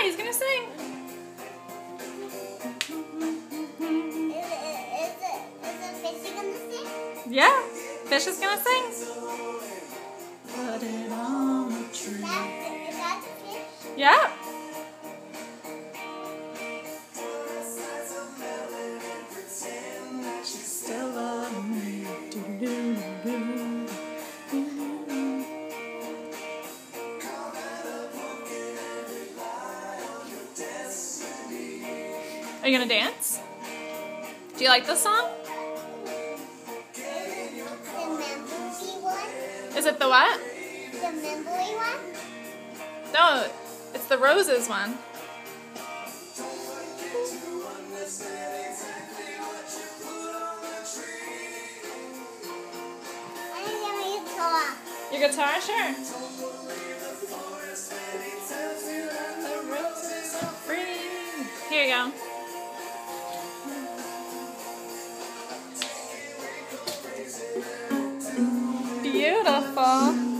Yeah, he's gonna sing. Is, is, is, is the fishy gonna sing? Yeah, fish is gonna sing. Put it on a tree. That's, is that the fish? Yeah. You gonna dance? Do you like this song? Is it the what? The Membly one? No, it's the roses one. Your guitar, sure. Here you go. Beautiful. And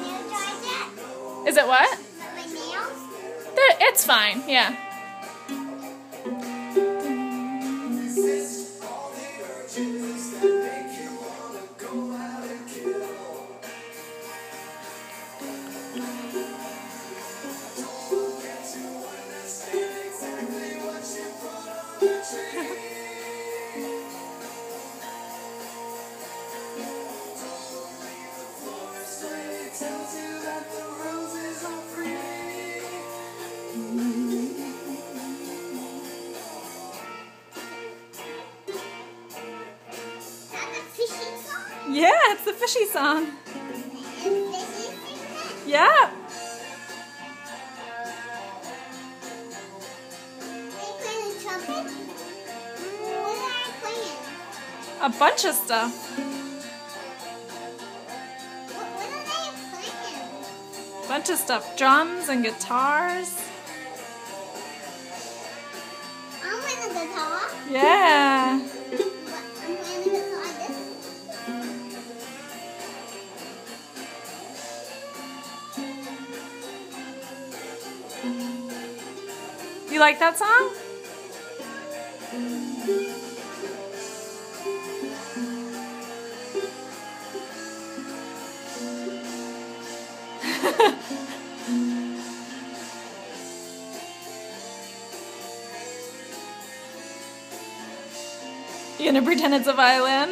nail dry it what? My, my nails? It's fine, yeah. Yeah, it's the fishy song. And fishy sing that? Yeah. They playing the? What are they playing? A bunch of stuff. What, what are they playing? Bunch of stuff. Drums and guitars. I'm playing the guitar. Yeah. You like that song? You gonna pretend it's a violin?